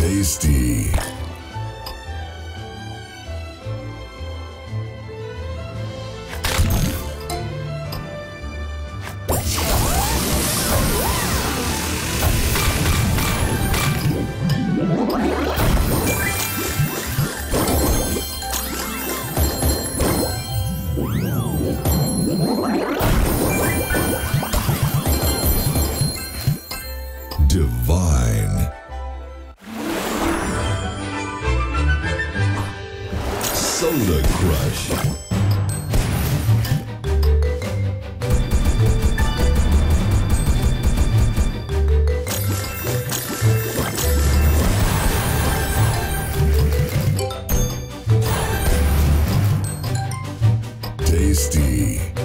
Tasty. divine. Soda Crush. Tasty.